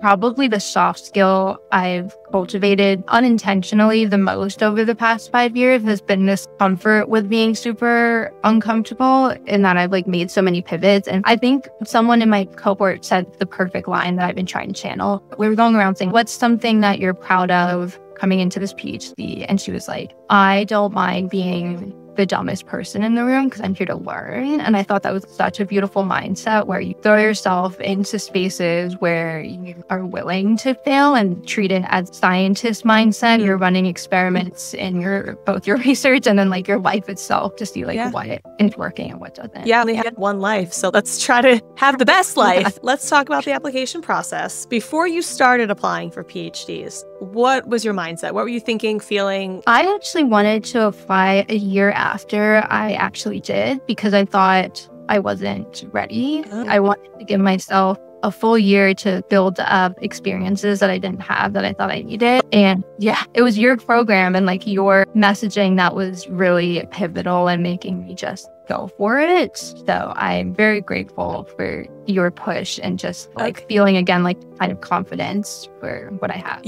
probably the soft skill I've cultivated unintentionally the most over the past five years has been this comfort with being super uncomfortable in that I've like made so many pivots. And I think someone in my cohort said the perfect line that I've been trying to channel. We were going around saying, What's something that you're proud of coming into this PhD? And she was like, I don't mind being the dumbest person in the room because I'm here to learn. And I thought that was such a beautiful mindset where you throw yourself into spaces where you are willing to fail and treat it as scientist mindset. You're mm-hmm. running experiments in your both your research and then like your life itself to see like yeah. what is working and what doesn't. Yeah, we had one life. So let's try to have the best life. Yeah. Let's talk about the application process. Before you started applying for PhDs, what was your mindset? What were you thinking, feeling? I actually wanted to apply a year after I actually did because I thought I wasn't ready. Oh. I wanted to give myself a full year to build up experiences that I didn't have that I thought I needed. And yeah, it was your program and like your messaging that was really pivotal and making me just go for it. So I'm very grateful for your push and just like okay. feeling again like kind of confidence for what I have.